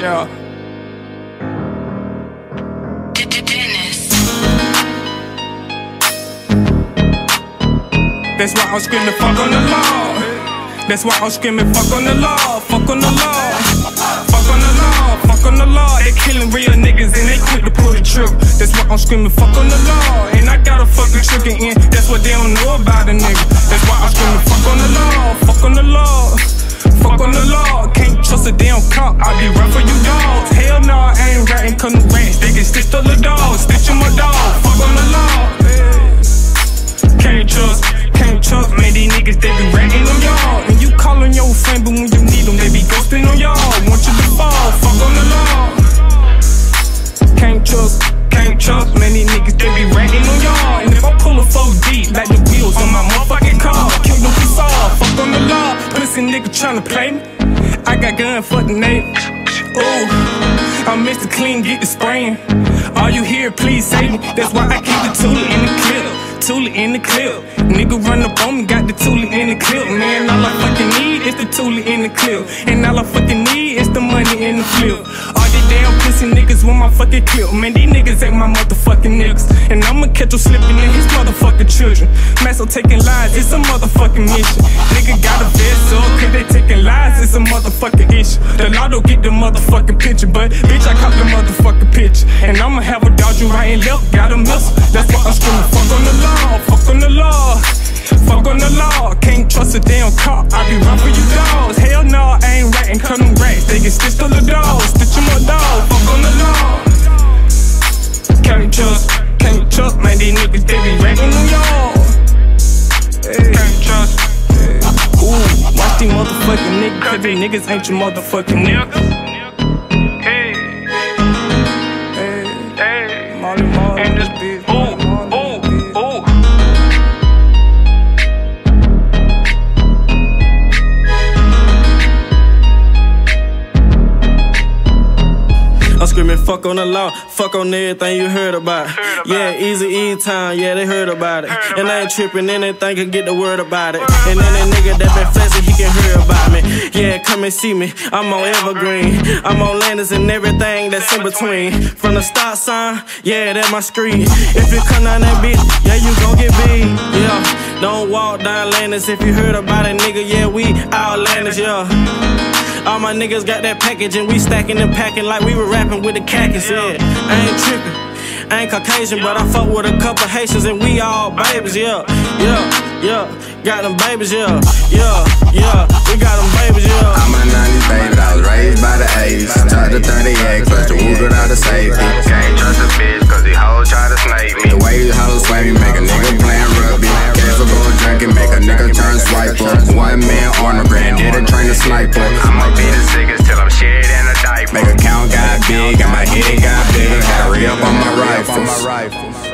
Yeah. That's why I'm screaming fuck on the law. That's why I'm screaming fuck on the law, fuck on the law, fuck on the law, fuck on the law. They killing real niggas and they quick to pull the trigger. That's why I'm screaming fuck on the law. And I got a fucking trigger in. That's what they don't know about a nigga. That's why I'm screaming fuck on the law, fuck on the law. Fuck on the law, can't trust a damn cop. I be Cause no rats. They get stitched to the dog, stitch my dog. Fuck on the law. Can't trust, can't trust, man. These niggas, they be ratting on y'all. And you calling your friend, but when you need them, they be ghosting on y'all. Want you to fall, fuck on the law. Can't trust, can't trust, man. These niggas, they be ratting on y'all. And if I pull a 4 deep, like the wheels on my motherfucking car, them piece off, fuck on the law. Pussy nigga tryna play me. I got gun for the neighbor. Ooh, I'm Mr. Clean, get the spraying. All you hear, please save me. That's why I keep the Tula in the clip. Tula in the clip. Nigga run up on me, got the Tula in the clip. Man, all I fucking need is the Tula in the clip. And all I fucking need my fucking clip. Man, these niggas ain't my motherfucking niggas. And I'ma catch you slipping in his motherfucking children. Masso taking lies, it's a motherfucking mission. Nigga got a vest cause they taking lies, it's a motherfucking issue. The law don't get the motherfucking picture, but bitch, I caught the motherfucking picture. And I'ma have a dodge you right left, got a missile. That's why I'm screaming, fuck on the law, fuck on the law. Fuck on the law, can't trust a damn cop. I be run for you dogs. Hell no, I ain't ratting, cut them rats. They get stitched to the dog, stitch them up dog. Niggas, cause these niggas ain't your motherfucking niggas. I'm screaming fuck on the law, fuck on everything you heard about. yeah, easy E time, yeah, they heard about it. and I ain't tripping, anything can get the word about it. and then that nigga that been flexing, he can hear about me. Yeah, come and see me, I'm on Evergreen. I'm on Landers and everything that's in between. From the stop sign, yeah, that's my street. If you come down that bitch, yeah, you gon' get beat. Yeah, don't walk down Landers if you heard about it, nigga. Yeah, we outlanders, yeah. All my niggas got that package and we stacking and packing like we were rapping with the cactus. yeah. I ain't tripping. I ain't Caucasian, but I fuck with a couple Haitians and we all babies, yeah. Yeah, yeah. Got them babies, yeah. Yeah, yeah. We got them babies, yeah. A train to snipe up. I'ma be the sickest till I'm shit in a diaper. Make a count got big, and my head got bigger. Had a re up on my rifles.